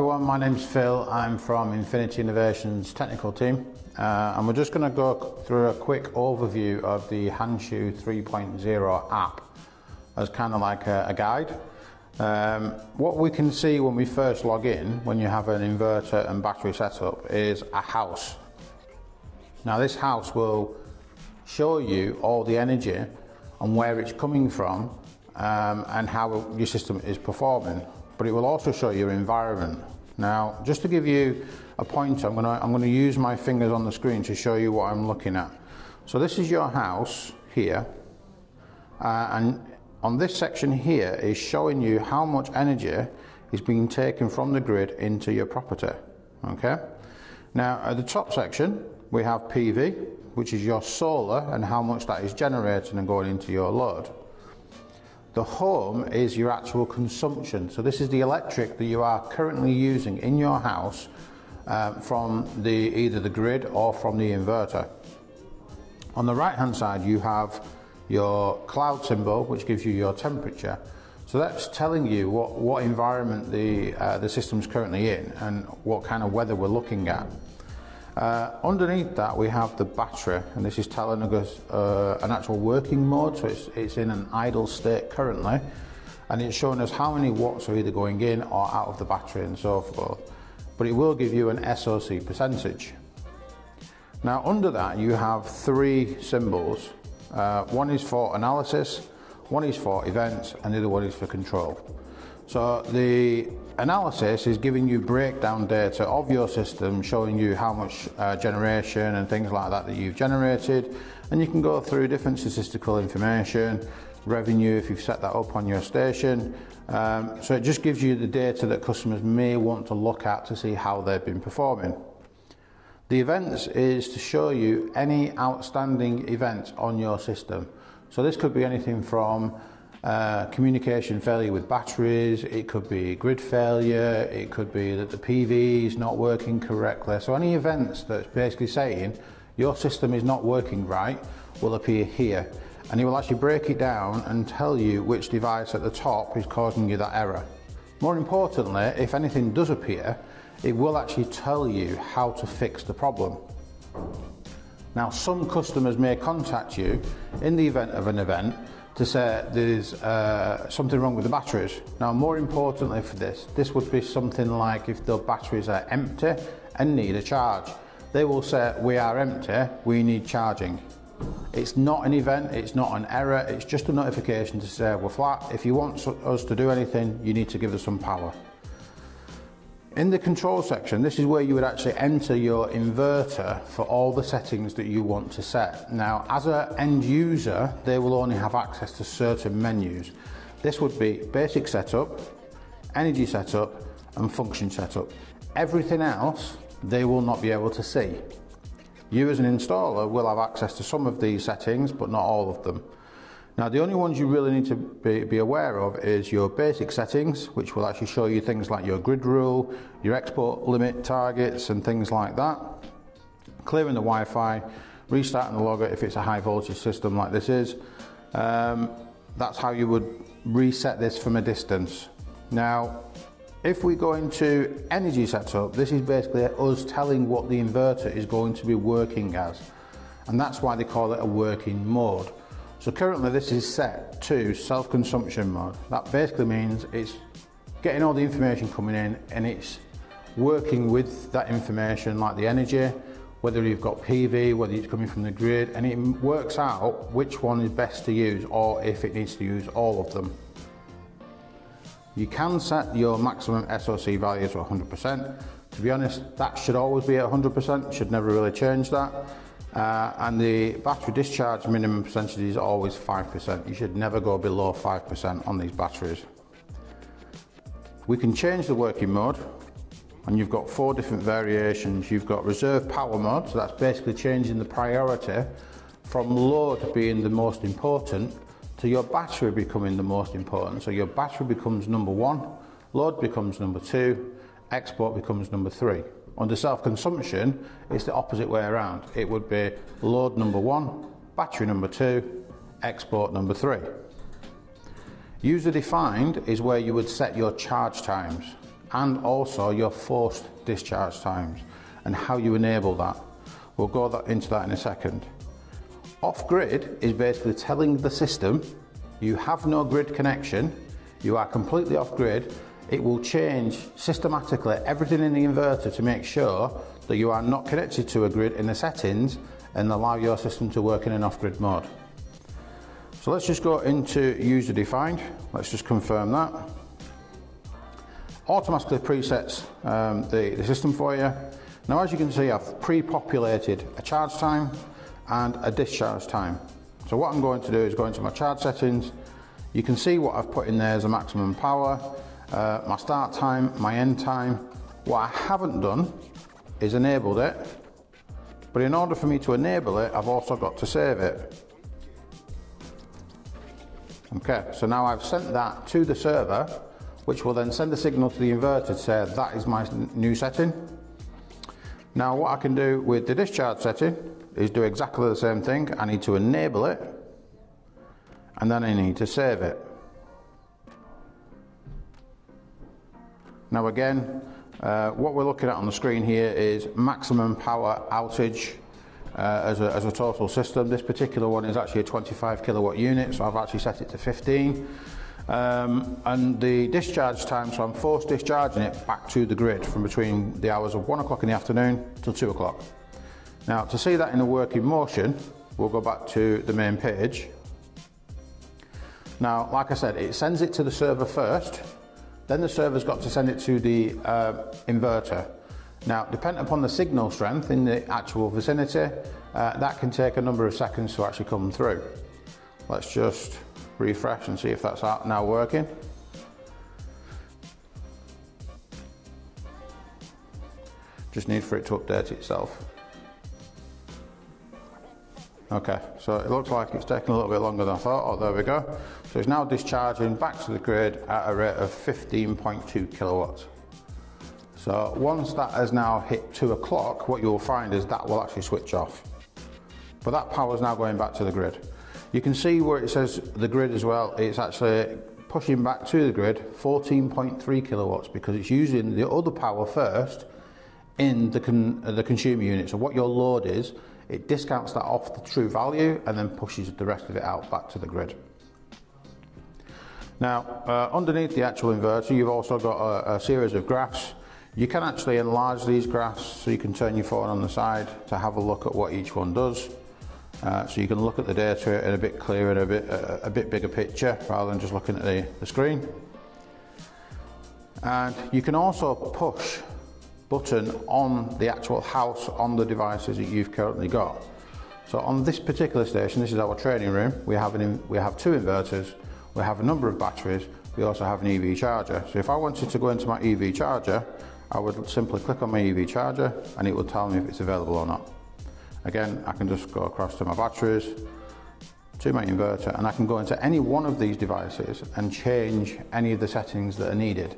everyone, my name's Phil. I'm from Infinity Innovations technical team uh, and we're just going to go through a quick overview of the Hanchu 3.0 app as kind of like a, a guide. Um, what we can see when we first log in, when you have an inverter and battery setup, is a house. Now this house will show you all the energy and where it's coming from um, and how your system is performing but it will also show your environment. Now, just to give you a pointer, I'm gonna, I'm gonna use my fingers on the screen to show you what I'm looking at. So this is your house here, uh, and on this section here is showing you how much energy is being taken from the grid into your property, okay? Now, at the top section, we have PV, which is your solar and how much that is generating and going into your load. The home is your actual consumption. So this is the electric that you are currently using in your house uh, from the either the grid or from the inverter. On the right hand side you have your cloud symbol which gives you your temperature. So that's telling you what, what environment the, uh, the system's currently in and what kind of weather we're looking at. Uh, underneath that we have the battery and this is telling us uh, an actual working mode so it's, it's in an idle state currently and it's showing us how many watts are either going in or out of the battery and so forth but it will give you an SOC percentage. Now under that you have three symbols. Uh, one is for analysis, one is for events and the other one is for control. So the analysis is giving you breakdown data of your system, showing you how much uh, generation and things like that that you've generated. And you can go through different statistical information, revenue if you've set that up on your station. Um, so it just gives you the data that customers may want to look at to see how they've been performing. The events is to show you any outstanding events on your system. So this could be anything from uh, communication failure with batteries, it could be grid failure, it could be that the PV is not working correctly. So any events that's basically saying your system is not working right will appear here. And it will actually break it down and tell you which device at the top is causing you that error. More importantly, if anything does appear, it will actually tell you how to fix the problem. Now, some customers may contact you in the event of an event to say there's uh, something wrong with the batteries. Now, more importantly for this, this would be something like if the batteries are empty and need a charge. They will say, we are empty, we need charging. It's not an event, it's not an error, it's just a notification to say we're flat. If you want us to do anything, you need to give us some power. In the control section, this is where you would actually enter your inverter for all the settings that you want to set. Now, as an end user, they will only have access to certain menus. This would be basic setup, energy setup, and function setup. Everything else, they will not be able to see. You as an installer will have access to some of these settings, but not all of them. Now the only ones you really need to be, be, aware of is your basic settings, which will actually show you things like your grid rule, your export limit targets and things like that. Clearing the Wi-Fi, restarting the logger if it's a high voltage system like this is. Um, that's how you would reset this from a distance. Now, if we go into energy setup, this is basically us telling what the inverter is going to be working as. And that's why they call it a working mode. So currently this is set to self-consumption mode. That basically means it's getting all the information coming in and it's working with that information like the energy, whether you've got PV, whether it's coming from the grid, and it works out which one is best to use or if it needs to use all of them. You can set your maximum SOC value to 100%. To be honest, that should always be at 100%, should never really change that. Uh, and the battery discharge minimum percentage is always 5%. You should never go below 5% on these batteries. We can change the working mode and you've got four different variations. You've got reserve power mode, so that's basically changing the priority from load being the most important to your battery becoming the most important. So your battery becomes number one, load becomes number two, export becomes number three. Under self-consumption, it's the opposite way around. It would be load number one, battery number two, export number three. User defined is where you would set your charge times. and also your forced discharge times and how you enable that. We'll go that, into that in a second. Off grid is basically telling the system you have no grid connection, you are completely off grid. It will change systematically everything in the inverter to make sure that you are not connected to a grid in the settings and allow your system to work in an off grid mode. So let's just go into user defined. Let's just confirm that. Automatically presets um, the, the system for you. Now as you can see I've pre-populated a charge time and a discharge time. So what I'm going to do is go into my charge settings. You can see what I've put in there as a maximum power, uh, my start time, my end time. What I haven't done is enabled it, but in order for me to enable it, I've also got to save it. Okay, so now I've sent that to the server, which will then send the signal to the inverter to say that is my new setting. Now what I can do with the discharge setting is do exactly the same thing. I need to enable it and then I need to save it. Now again, uh, what we're looking at on the screen here is maximum power outage uh, as, a, as a total system. This particular one is actually a 25 kilowatt unit, so I've actually set it to 15. Um, and the discharge time, so I'm forced discharging it back to the grid from between the hours of 1 o'clock in the afternoon till 2 o'clock. Now to see that in a working motion, we'll go back to the main page. Now, like I said, it sends it to the server first, then the server's got to send it to the uh, inverter. Now, depending upon the signal strength in the actual vicinity, uh, that can take a number of seconds to actually come through. Let's just refresh and see if that's now working. Just need for it to update itself. Okay, so it looks like it's taking a little bit longer than I thought. Oh, there we go. So it's now discharging back to the grid at a rate of 15.2 kilowatts. So once that has now hit two o'clock, what you'll find is that will actually switch off. But that power is now going back to the grid. You can see where it says the grid as well, it's actually pushing back to the grid 14.3 kilowatts because it's using the other power first in the, con the consumer unit. So what your load is, it discounts that off the true value and then pushes the rest of it out back to the grid. Now, uh, underneath the actual inverter, you've also got a, a series of graphs you can actually enlarge these graphs so you can turn your phone on the side to have a look at what each one does. Uh, so you can look at the data in a bit clearer, a bit, a, a bit bigger picture rather than just looking at the, the screen. And you can also push button on the actual house on the devices that you've currently got. So on this particular station, this is our training room, we have, an, we have two inverters, we have a number of batteries, we also have an EV charger. So if I wanted to go into my EV charger, I would simply click on my EV charger and it will tell me if it's available or not. Again, I can just go across to my batteries, to my inverter, and I can go into any one of these devices and change any of the settings that are needed.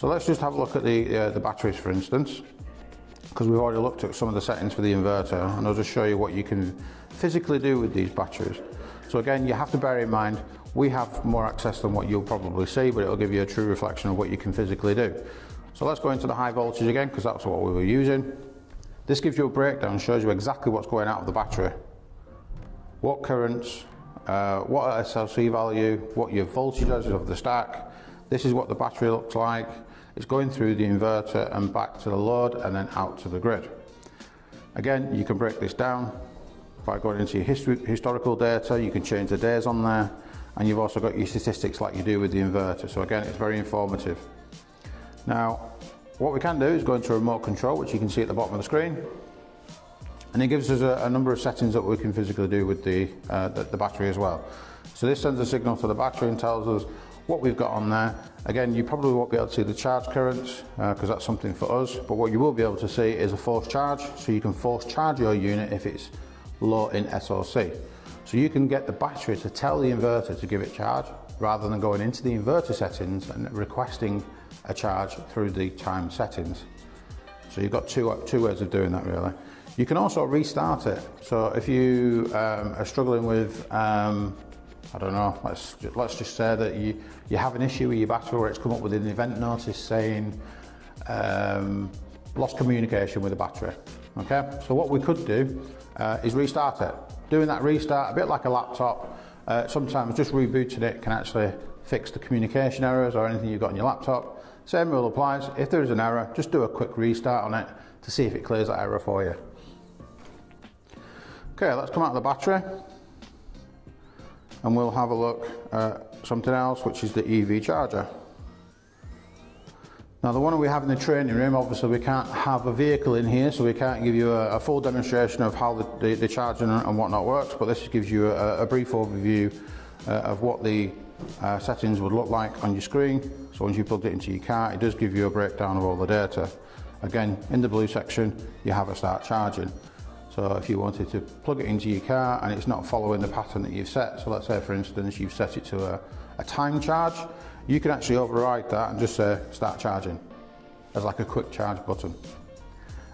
So let's just have a look at the, uh, the batteries for instance, because we've already looked at some of the settings for the inverter, and I'll just show you what you can physically do with these batteries. So again, you have to bear in mind, we have more access than what you'll probably see, but it'll give you a true reflection of what you can physically do. So let's go into the high voltage again because that's what we were using. This gives you a breakdown, shows you exactly what's going out of the battery. What currents, uh, what SOC value, what your voltage is of the stack. This is what the battery looks like. It's going through the inverter and back to the load and then out to the grid. Again, you can break this down by going into your history, historical data. You can change the days on there and you've also got your statistics like you do with the inverter. So again, it's very informative. Now, what we can do is go into remote control, which you can see at the bottom of the screen. And it gives us a, a number of settings that we can physically do with the, uh, the, the battery as well. So this sends a signal to the battery and tells us what we've got on there. Again, you probably won't be able to see the charge currents because uh, that's something for us, but what you will be able to see is a force charge. So you can force charge your unit if it's low in SOC. So you can get the battery to tell the inverter to give it charge rather than going into the inverter settings and requesting a charge through the time settings. So you've got two, two ways of doing that really. You can also restart it. So if you um, are struggling with um, I don't know, let's, let's just say that you, you have an issue with your battery where it's come up with an event notice saying um, lost communication with the battery. Okay, so what we could do uh, is restart it. Doing that restart, a bit like a laptop, uh, sometimes just rebooting it can actually fix the communication errors or anything you've got on your laptop. Same rule applies. If there is an error, just do a quick restart on it to see if it clears that error for you. Okay, let's come out of the battery and we'll have a look at something else, which is the EV charger. Now the one we have in the training room, obviously we can't have a vehicle in here, so we can't give you a, a full demonstration of how the, the, the charging and whatnot works, but this gives you a, a brief overview uh, of what the uh, settings would look like on your screen. So once you plug it into your car, it does give you a breakdown of all the data. Again, in the blue section, you have a start charging. So if you wanted to plug it into your car and it's not following the pattern that you've set, so let's say for instance you've set it to a, a time charge, you can actually override that and just say start charging as like a quick charge button.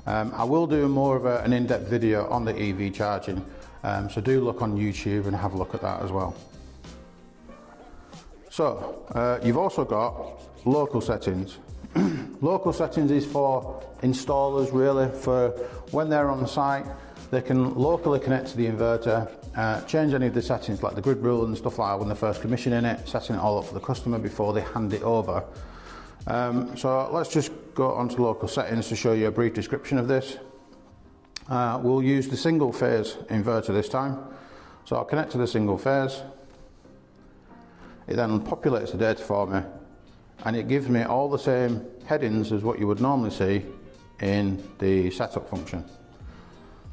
Um, I will do more of a, an in-depth video on the EV charging, um, so do look on YouTube and have a look at that as well. So, uh, you've also got local settings. local settings is for installers really, for when they're on site, they can locally connect to the inverter, uh, change any of the settings like the grid rule and stuff like that when they're first commissioning it, setting it all up for the customer before they hand it over. Um, so let's just go onto local settings to show you a brief description of this. Uh, we'll use the single phase inverter this time. So I'll connect to the single phase. It then populates the data for me and it gives me all the same headings as what you would normally see in the setup function.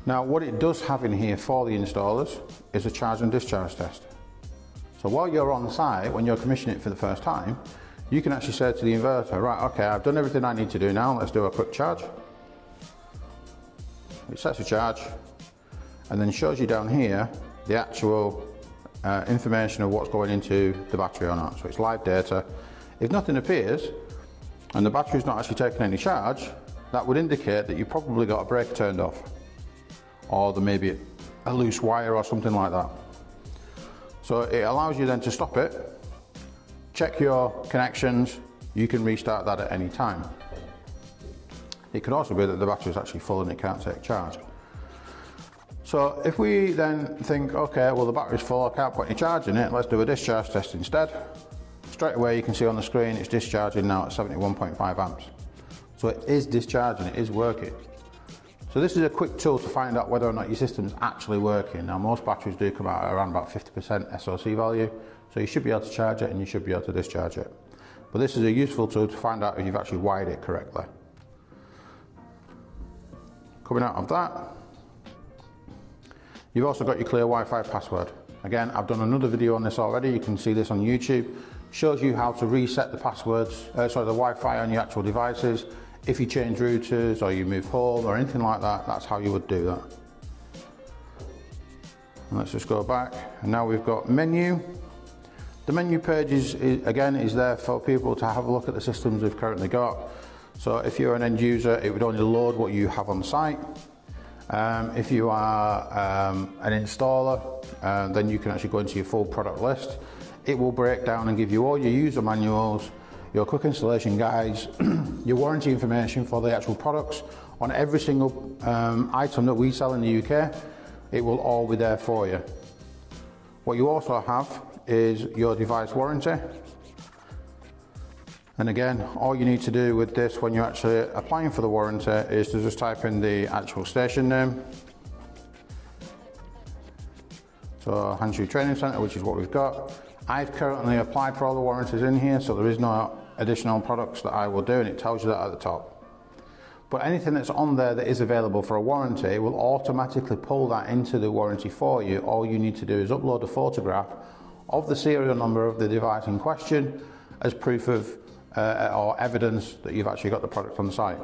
Now what it does have in here for the installers is a charge and discharge test. So while you're on site, when you're commissioning it for the first time, you can actually say to the inverter, right, okay, I've done everything I need to do now, let's do a quick charge. It sets a charge and then shows you down here the actual uh, information of what's going into the battery or not. So it's live data. If nothing appears and the battery's not actually taking any charge, that would indicate that you probably got a breaker turned off or there may be a loose wire or something like that. So it allows you then to stop it, check your connections, you can restart that at any time. It could also be that the battery is actually full and it can't take charge. So if we then think, okay, well the battery's full, I can't put any charge in it, let's do a discharge test instead. Straight away you can see on the screen it's discharging now at 71.5 amps. So it is discharging, it is working. So this is a quick tool to find out whether or not your system's actually working. Now most batteries do come out around about 50% SOC value, so you should be able to charge it and you should be able to discharge it. But this is a useful tool to find out if you've actually wired it correctly. Coming out of that, you've also got your clear Wi-Fi password. Again, I've done another video on this already, you can see this on YouTube. Shows you how to reset the passwords, uh, sorry, the Wi-Fi on your actual devices if you change routers or you move home or anything like that, that's how you would do that. And let's just go back. And now we've got menu. The menu page is, is, again, is there for people to have a look at the systems we've currently got. So if you're an end user, it would only load what you have on site. Um, if you are um, an installer, uh, then you can actually go into your full product list. It will break down and give you all your user manuals, your quick installation guides, your warranty information for the actual products on every single um, item that we sell in the UK. It will all be there for you. What you also have is your device warranty. And again, all you need to do with this when you're actually applying for the warranty is to just type in the actual station name. So Hanchu Training Centre, which is what we've got. I've currently applied for all the warranties in here, so there is no additional products that I will do and it tells you that at the top. But anything that's on there that is available for a warranty will automatically pull that into the warranty for you. All you need to do is upload a photograph of the serial number of the device in question as proof of uh, or evidence that you've actually got the product on the site.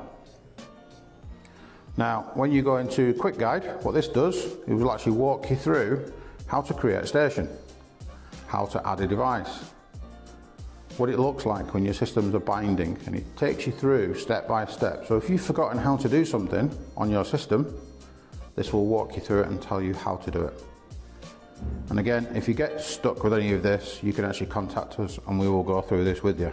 Now, when you go into Quick Guide, what this does, it will actually walk you through how to create a station, how to add a device, what it looks like when your systems are binding and it takes you through step by step. So if you've forgotten how to do something on your system, this will walk you through it and tell you how to do it. And again, if you get stuck with any of this, you can actually contact us and we will go through this with you.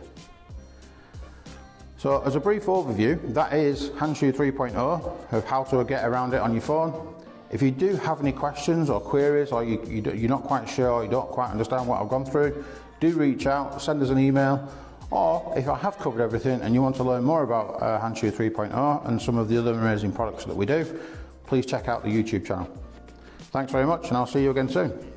So as a brief overview, that is Hanchu 3.0 of how to get around it on your phone. If you do have any questions or queries or you, you, you're not quite sure or you don't quite understand what I've gone through, do reach out, send us an email or if I have covered everything and you want to learn more about uh, Hanchu 3.0 and some of the other amazing products that we do, please check out the YouTube channel. Thanks very much and I'll see you again soon.